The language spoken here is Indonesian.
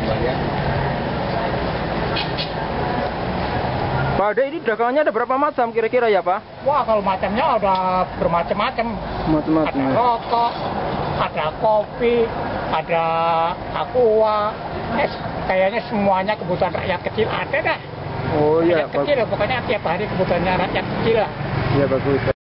kembalian. Pak ya. Ade ini dagangannya ada berapa macam kira-kira ya Pak? Wah kalau macamnya ada bermacam-macam. Macam-macam. Ada ya. rokok, ada kopi, ada aqua, es kayaknya semuanya kebutuhan rakyat kecil ada dah. Oh iya. Rakyat kecil pokoknya tiap hari kebutuhannya rakyat kecil lah. Iya bagus.